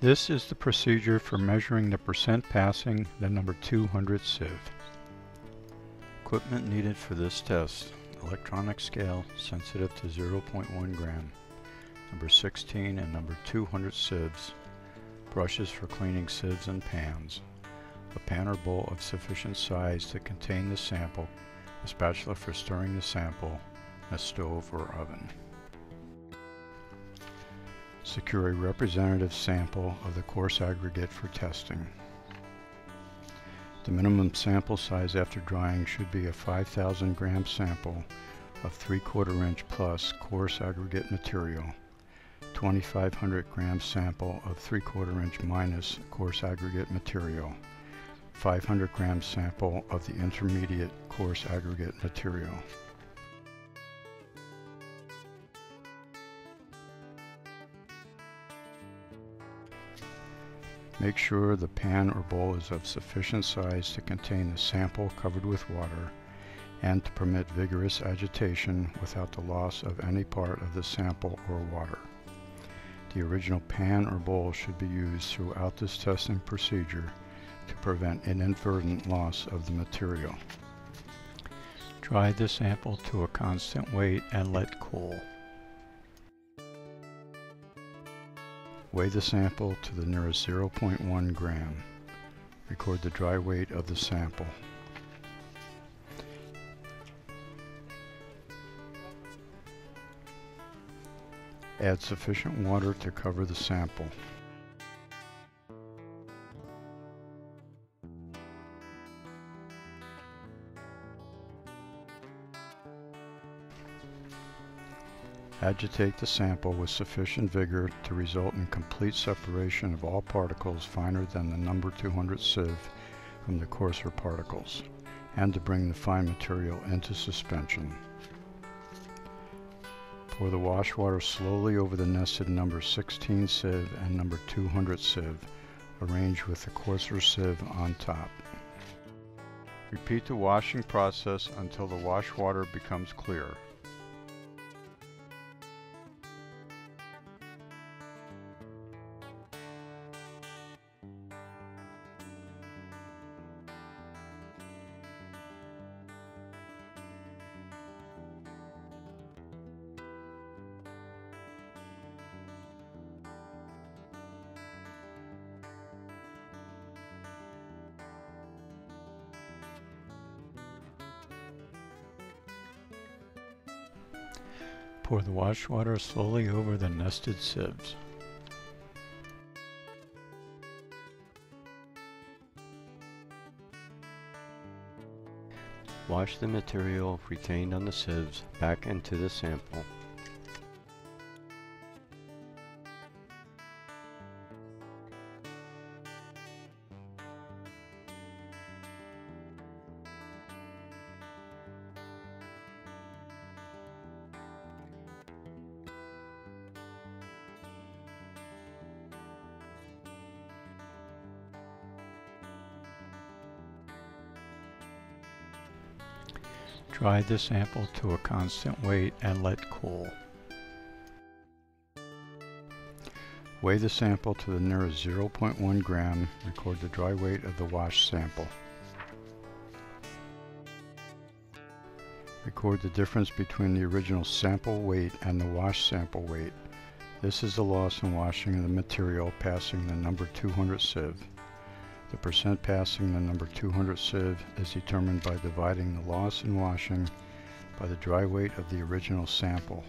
This is the procedure for measuring the percent passing the number 200 sieve. Equipment needed for this test. Electronic scale sensitive to 0.1 gram. Number 16 and number 200 sieves. Brushes for cleaning sieves and pans. A pan or bowl of sufficient size to contain the sample. A spatula for stirring the sample. A stove or oven. Secure a representative sample of the coarse aggregate for testing. The minimum sample size after drying should be a 5,000 gram sample of 3 quarter inch plus coarse aggregate material, 2,500 gram sample of 3 quarter inch minus coarse aggregate material, 500 gram sample of the intermediate coarse aggregate material. Make sure the pan or bowl is of sufficient size to contain the sample covered with water and to permit vigorous agitation without the loss of any part of the sample or water. The original pan or bowl should be used throughout this testing procedure to prevent inadvertent loss of the material. Dry the sample to a constant weight and let cool. Weigh the sample to the nearest 0.1 gram. Record the dry weight of the sample. Add sufficient water to cover the sample. Agitate the sample with sufficient vigor to result in complete separation of all particles finer than the number 200 sieve from the coarser particles, and to bring the fine material into suspension. Pour the wash water slowly over the nested number 16 sieve and number 200 sieve, arranged with the coarser sieve on top. Repeat the washing process until the wash water becomes clear. Pour the wash water slowly over the nested sieves. Wash the material retained on the sieves back into the sample. Dry the sample to a constant weight and let cool. Weigh the sample to the nearest 0.1 gram. Record the dry weight of the wash sample. Record the difference between the original sample weight and the wash sample weight. This is the loss in washing of the material passing the number 200 sieve. The percent passing the number 200 sieve is determined by dividing the loss in washing by the dry weight of the original sample.